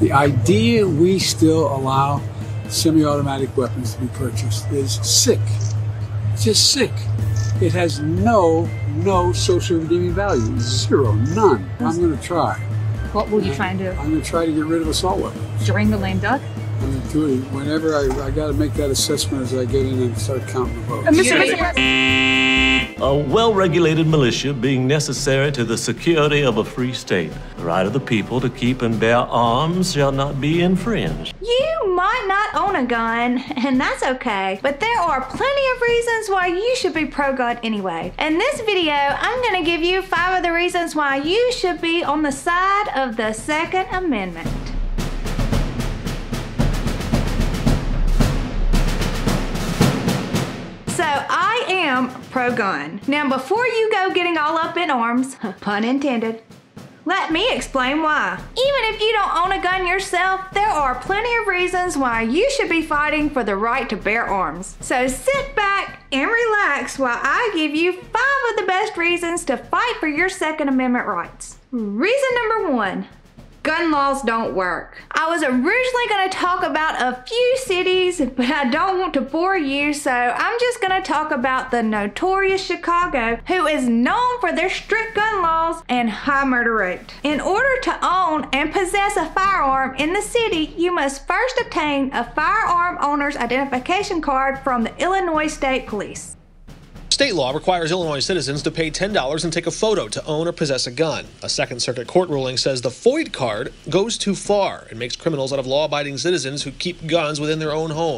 The idea we still allow semi automatic weapons to be purchased is sick. It's just sick. It has no, no social redeeming value. Zero, none. I'm going to try. What will you try and do? I'm going to try to get rid of assault weapons. During the lame duck? I'm going to whenever I, I got to make that assessment as I get in and start counting the votes. Uh, Mr. Mr. A well regulated militia being necessary to the security of a free state. The right of the people to keep and bear arms shall not be infringed. You might not own a gun, and that's okay, but there are plenty of reasons why you should be pro gun anyway. In this video, I'm gonna give you five of the reasons why you should be on the side of the Second Amendment. I am pro gun. Now, before you go getting all up in arms, pun intended, let me explain why. Even if you don't own a gun yourself, there are plenty of reasons why you should be fighting for the right to bear arms. So sit back and relax while I give you five of the best reasons to fight for your Second Amendment rights. Reason number one gun laws don't work. I was originally going to talk about a few cities, but I don't want to bore you, so I'm just going to talk about the notorious Chicago, who is known for their strict gun laws and high murder rate. In order to own and possess a firearm in the city, you must first obtain a firearm owner's identification card from the Illinois State Police. State law requires Illinois citizens to pay $10 and take a photo to own or possess a gun. A Second Circuit court ruling says the FOID card goes too far and makes criminals out of law abiding citizens who keep guns within their own home.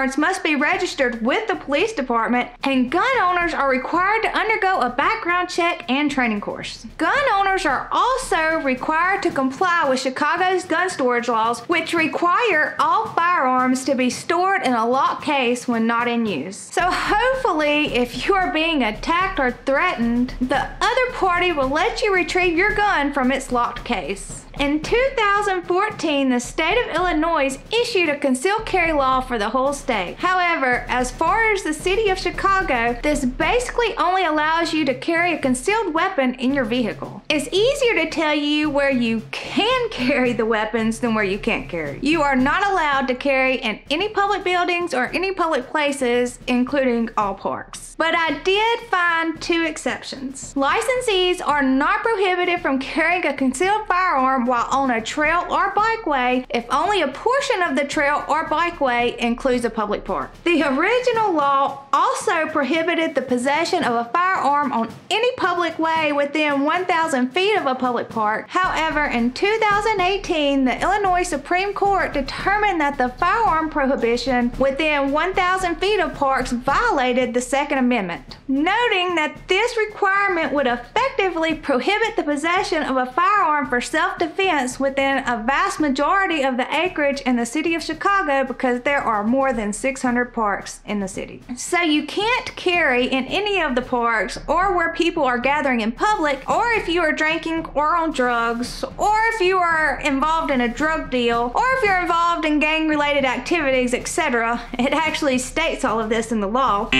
Firearms must be registered with the police department, and gun owners are required to undergo a background check and training course. Gun owners are also required to comply with Chicago's gun storage laws, which require all firearms to be stored in a locked case when not in use. So hopefully, if you are being attacked or threatened, the other party will let you retrieve your gun from its locked case. In 2014, the state of Illinois issued a concealed carry law for the whole state. However, as far as the city of Chicago, this basically only allows you to carry a concealed weapon in your vehicle. It's easier to tell you where you can carry the weapons than where you can't carry. You are not allowed to carry in any public buildings or any public places, including all parks. But I did find two exceptions. Licensees are not prohibited from carrying a concealed firearm while on a trail or bikeway if only a portion of the trail or bikeway includes a public park. The original law also prohibited the possession of a firearm on any public way within 1,000 feet of a public park. However, in 2018, the Illinois Supreme Court determined that the firearm prohibition within 1,000 feet of parks violated the Second Amendment, noting that this requirement would effectively prohibit the possession of a firearm for self defense within a vast majority of the acreage in the city of Chicago because there are more than 600 parks in the city. So you can't carry in any of the parks or where people are gathering in public, or if you are drinking or on drugs, or if you are involved in a drug deal, or if you're involved in gang related activities, etc. It actually states all of this in the law.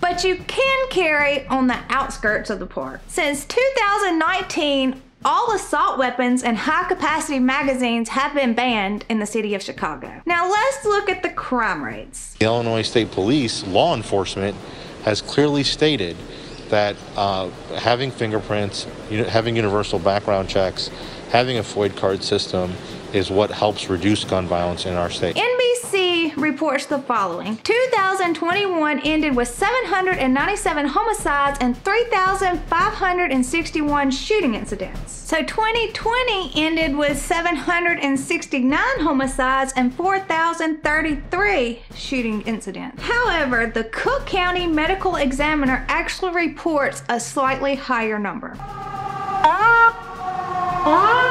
But you can carry on the outskirts of the park. Since 2019, all assault weapons and high capacity magazines have been banned in the city of Chicago. Now let's look at the crime rates. The Illinois State Police law enforcement has clearly stated that uh, having fingerprints, you know, having universal background checks, having a FOID card system is what helps reduce gun violence in our state. NBC reports the following 2021 ended with 797 homicides and 3,561 shooting incidents. So 2020 ended with 769 homicides and 4,033 shooting incidents. However, the Cook County Medical Examiner actually reports a slightly higher number. Uh, uh,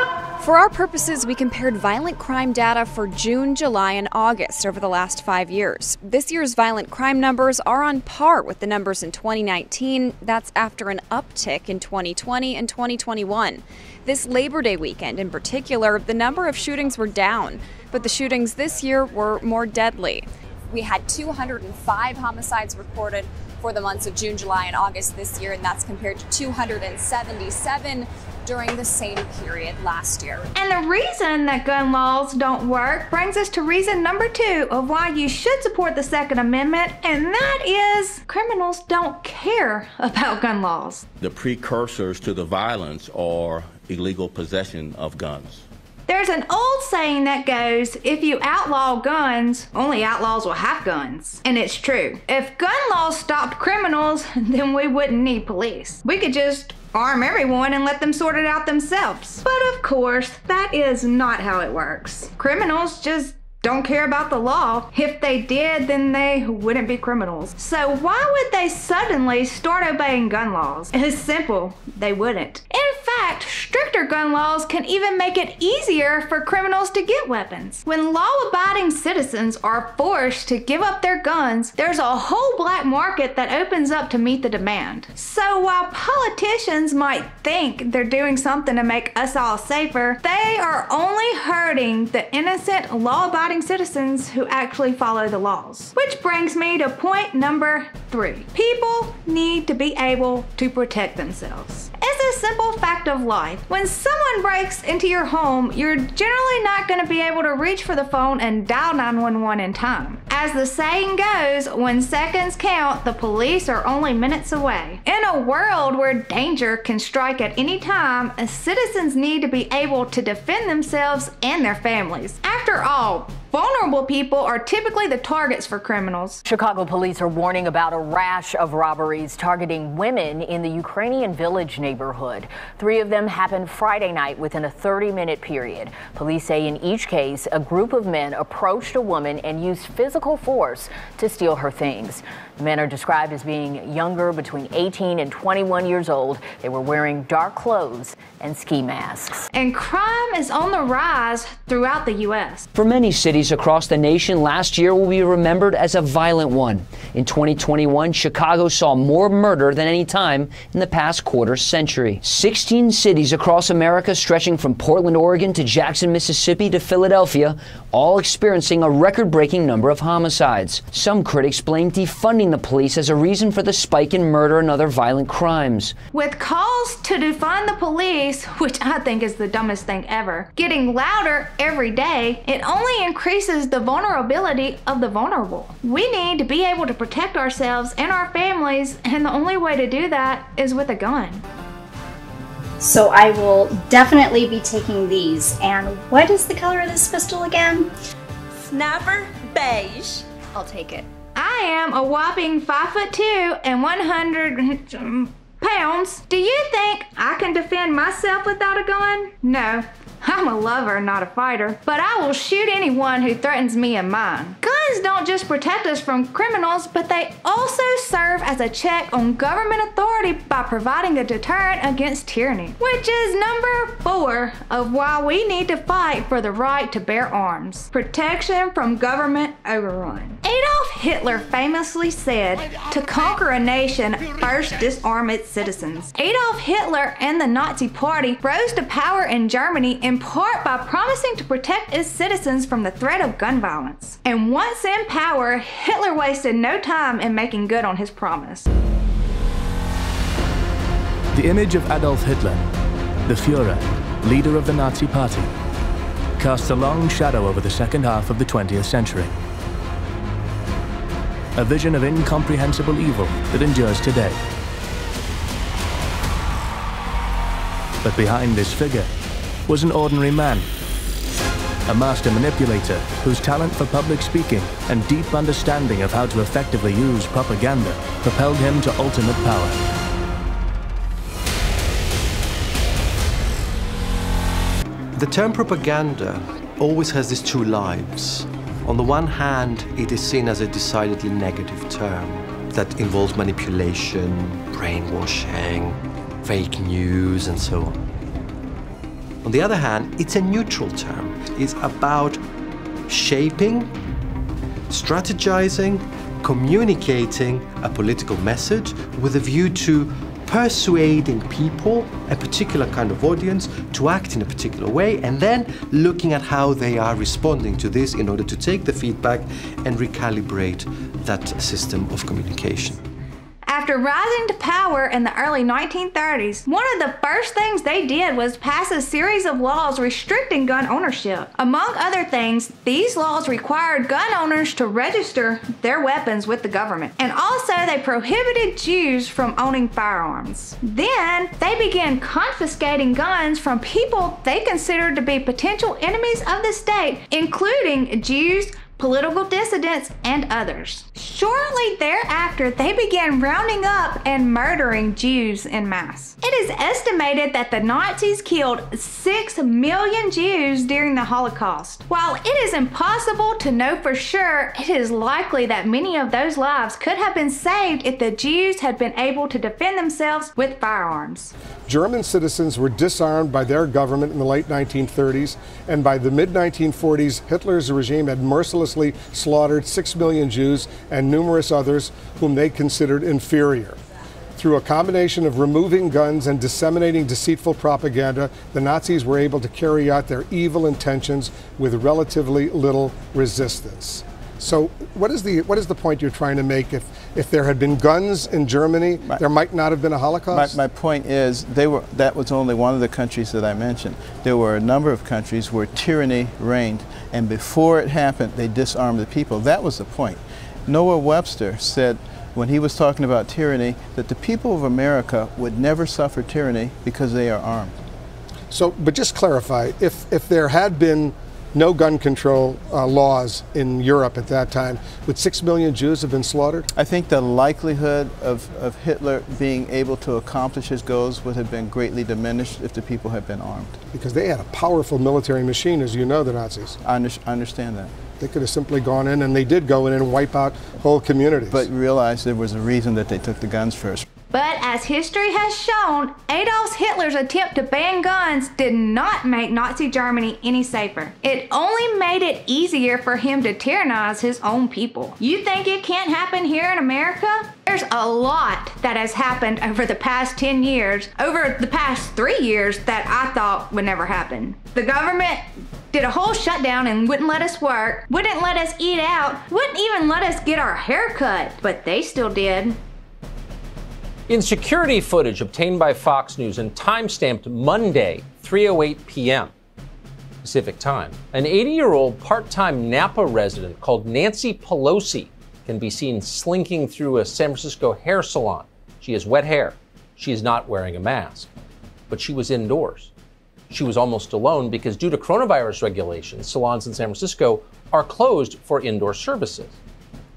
For our purposes, we compared violent crime data for June, July, and August over the last five years. This year's violent crime numbers are on par with the numbers in 2019. That's after an uptick in 2020 and 2021. This Labor Day weekend, in particular, the number of shootings were down, but the shootings this year were more deadly. We had 205 homicides recorded, for the months of June, July, and August this year, and that's compared to 277 during the same period last year. And the reason that gun laws don't work brings us to reason number two of why you should support the Second Amendment, and that is criminals don't care about gun laws. The precursors to the violence are illegal possession of guns. There's an old saying that goes, if you outlaw guns, only outlaws will have guns. And it's true. If gun laws stopped criminals, then we wouldn't need police. We could just arm everyone and let them sort it out themselves. But of course, that is not how it works. Criminals just don't care about the law. If they did, then they wouldn't be criminals. So why would they suddenly start obeying gun laws? It's simple, they wouldn't. In fact, stricter gun laws can even make it easier for criminals to get weapons. When law-abiding citizens are forced to give up their guns, there's a whole black market that opens up to meet the demand. So while politicians might think they're doing something to make us all safer, they are only hurting the innocent law-abiding citizens who actually follow the laws. Which brings me to point number three. People need to be able to protect themselves. It's a simple fact of life. When someone breaks into your home, you're generally not going to be able to reach for the phone and dial 911 in time. As the saying goes, when seconds count, the police are only minutes away. In a world where danger can strike at any time, citizens need to be able to defend themselves and their families. After all, Vulnerable people are typically the targets for criminals. Chicago police are warning about a rash of robberies targeting women in the Ukrainian village neighborhood. Three of them happened Friday night within a 30 minute period. Police say in each case, a group of men approached a woman and used physical force to steal her things. The men are described as being younger, between 18 and 21 years old. They were wearing dark clothes and ski masks. And crime is on the rise throughout the U.S. For many cities across the nation, last year will be remembered as a violent one. In 2021, Chicago saw more murder than any time in the past quarter century. 16 cities across America, stretching from Portland, Oregon to Jackson, Mississippi to Philadelphia, all experiencing a record breaking number of homicides. Some critics blame defunding the police as a reason for the spike in murder and other violent crimes. With calls to defund the police, which I think is the dumbest thing ever, getting louder every day, it only increases the vulnerability of the vulnerable. We need to be able to protect ourselves and our families, and the only way to do that is with a gun. So I will definitely be taking these. And what is the color of this pistol again? Snapper beige. I'll take it. I am a whopping 5 foot 2 and 100 pounds. Do you think I can defend myself without a gun? No. I'm a lover, not a fighter, but I will shoot anyone who threatens me and mine. Guns don't just protect us from criminals, but they also serve as a check on government authority by providing a deterrent against tyranny, which is number four of why we need to fight for the right to bear arms. Protection from government overrun. Adolf Hitler famously said, to conquer a nation, first disarm its citizens. Adolf Hitler and the Nazi Party rose to power in Germany in part by promising to protect its citizens from the threat of gun violence. And once in power, Hitler wasted no time in making good on his promise. The image of Adolf Hitler, the Fuhrer, leader of the Nazi Party, casts a long shadow over the second half of the 20th century. A vision of incomprehensible evil that endures today. But behind this figure was an ordinary man, a master manipulator whose talent for public speaking and deep understanding of how to effectively use propaganda propelled him to ultimate power. The term propaganda always has these two lives. On the one hand, it is seen as a decidedly negative term that involves manipulation, brainwashing, fake news, and so on. On the other hand, it's a neutral term. It's about shaping, strategizing, communicating a political message with a view to persuading people, a particular kind of audience, to act in a particular way, and then looking at how they are responding to this in order to take the feedback and recalibrate that system of communication. After rising to power in the early 1930s, one of the first things they did was pass a series of laws restricting gun ownership. Among other things, these laws required gun owners to register their weapons with the government, and also they prohibited Jews from owning firearms. Then they began confiscating guns from people they considered to be potential enemies of the state, including Jews, political dissidents, and others. Shortly thereafter, they began rounding up and murdering Jews in mass. It is estimated that the Nazis killed 6 million Jews during the Holocaust. While it is impossible to know for sure, it is likely that many of those lives could have been saved if the Jews had been able to defend themselves with firearms. German citizens were disarmed by their government in the late 1930s, and by the mid 1940s, Hitler's regime had mercilessly slaughtered 6 million Jews and numerous others whom they considered inferior. Through a combination of removing guns and disseminating deceitful propaganda, the Nazis were able to carry out their evil intentions with relatively little resistance. So, what is the what is the point you're trying to make? If if there had been guns in Germany, my, there might not have been a Holocaust. My, my point is, they were that was only one of the countries that I mentioned. There were a number of countries where tyranny reigned, and before it happened, they disarmed the people. That was the point. Noah Webster said when he was talking about tyranny that the people of America would never suffer tyranny because they are armed. So, but just clarify, if if there had been no gun control uh, laws in Europe at that time, would six million Jews have been slaughtered? I think the likelihood of, of Hitler being able to accomplish his goals would have been greatly diminished if the people had been armed. Because they had a powerful military machine, as you know, the Nazis. I, under, I understand that. They could have simply gone in, and they did go in and wipe out whole communities. But realize there was a reason that they took the guns first. But as history has shown, Adolf Hitler's attempt to ban guns did not make Nazi Germany any safer. It only made it easier for him to tyrannize his own people. You think it can't happen here in America? There's a lot that has happened over the past 10 years, over the past three years that I thought would never happen. The government did a whole shutdown and wouldn't let us work, wouldn't let us eat out, wouldn't even let us get our hair cut, but they still did. In security footage obtained by Fox News and timestamped Monday, 3:08 p.m. Pacific Time, an 80-year-old part-time Napa resident called Nancy Pelosi can be seen slinking through a San Francisco hair salon. She has wet hair. She is not wearing a mask, but she was indoors. She was almost alone because due to coronavirus regulations, salons in San Francisco are closed for indoor services.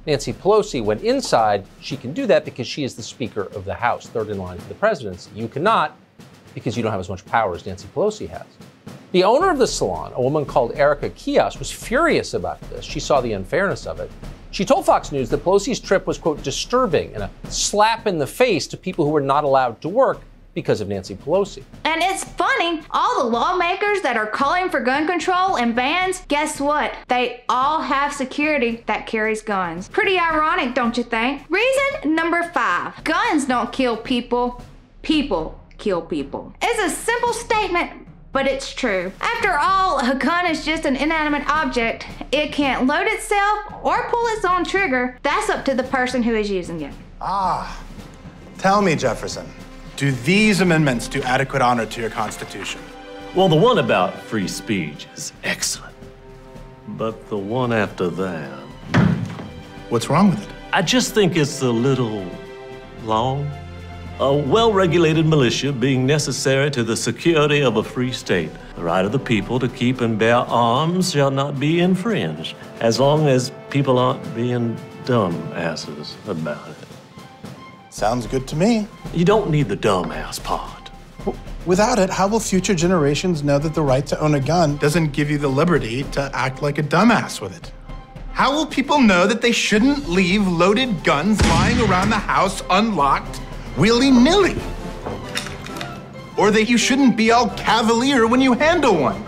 Nancy Pelosi went inside. She can do that because she is the Speaker of the House, third in line to the presidency. You cannot because you don't have as much power as Nancy Pelosi has. The owner of the salon, a woman called Erica Kious, was furious about this. She saw the unfairness of it. She told Fox News that Pelosi's trip was, quote, disturbing and a slap in the face to people who were not allowed to work because of Nancy Pelosi. And it's funny, all the lawmakers that are calling for gun control and bans, guess what? They all have security that carries guns. Pretty ironic, don't you think? Reason number five guns don't kill people, people kill people. It's a simple statement, but it's true. After all, a gun is just an inanimate object. It can't load itself or pull its own trigger. That's up to the person who is using it. Ah, tell me, Jefferson. Do these amendments do adequate honor to your Constitution? Well, the one about free speech is excellent. But the one after that. What's wrong with it? I just think it's a little long. A well regulated militia being necessary to the security of a free state. The right of the people to keep and bear arms shall not be infringed, as long as people aren't being dumb asses about it. Sounds good to me. You don't need the dumbass part. Without it, how will future generations know that the right to own a gun doesn't give you the liberty to act like a dumbass with it? How will people know that they shouldn't leave loaded guns lying around the house unlocked, willy nilly? Or that you shouldn't be all cavalier when you handle one?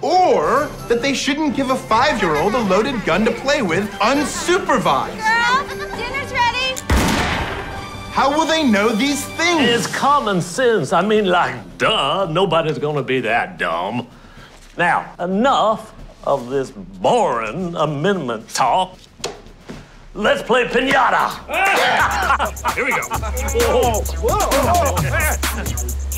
Or that they shouldn't give a five year old a loaded gun to play with unsupervised? Girls, dinner's ready. How will they know these things? It's common sense. I mean, like, duh, nobody's gonna be that dumb. Now, enough of this boring amendment talk. Let's play pinata. Here we go. Whoa, whoa, So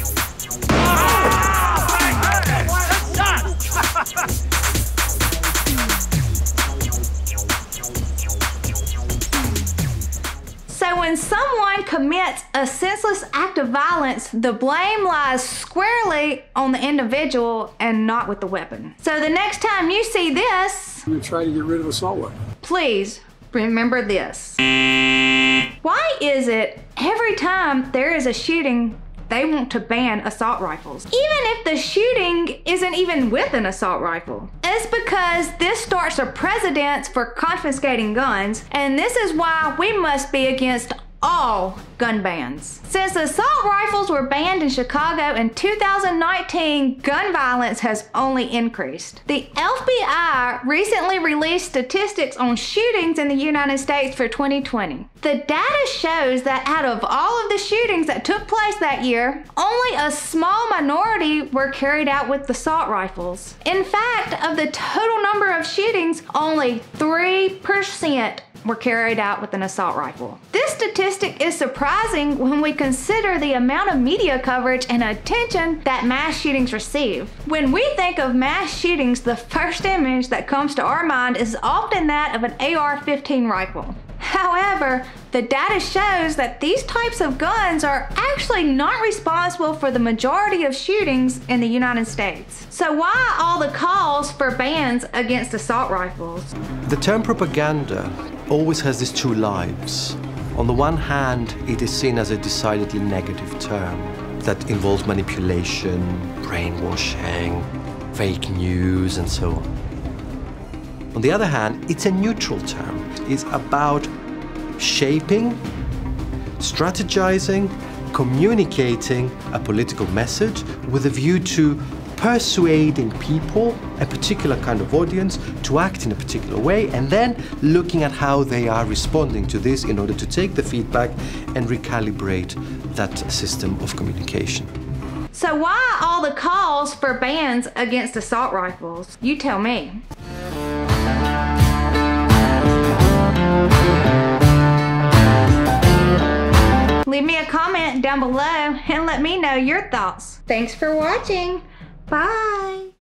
when someone commits a senseless act of violence, the blame lies squarely on the individual and not with the weapon. So the next time you see this, I'm going to try to get rid of assault weapon. please remember this. Why is it every time there is a shooting, they want to ban assault rifles? Even if the shooting isn't even with an assault rifle. It's because this starts a precedence for confiscating guns, and this is why we must be against all gun bans. Since assault rifles were banned in Chicago in 2019, gun violence has only increased. The FBI recently released statistics on shootings in the United States for 2020. The data shows that out of all of the shootings that took place that year, only a small minority were carried out with assault rifles. In fact, of the total number of shootings, only 3% were carried out with an assault rifle. This statistic is surprising when we consider the amount of media coverage and attention that mass shootings receive. When we think of mass shootings, the first image that comes to our mind is often that of an AR 15 rifle. However, the data shows that these types of guns are actually not responsible for the majority of shootings in the United States. So, why all the calls for bans against assault rifles? The term propaganda always has these two lives. On the one hand, it is seen as a decidedly negative term that involves manipulation, brainwashing, fake news, and so on. On the other hand, it's a neutral term. It's about shaping, strategizing, communicating a political message with a view to persuading people, a particular kind of audience, to act in a particular way, and then looking at how they are responding to this in order to take the feedback and recalibrate that system of communication. So, why all the calls for bans against assault rifles? You tell me. Leave me a comment down below and let me know your thoughts. Thanks for watching. Bye.